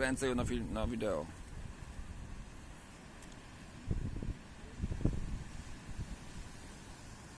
kręcę ją na, film, na wideo.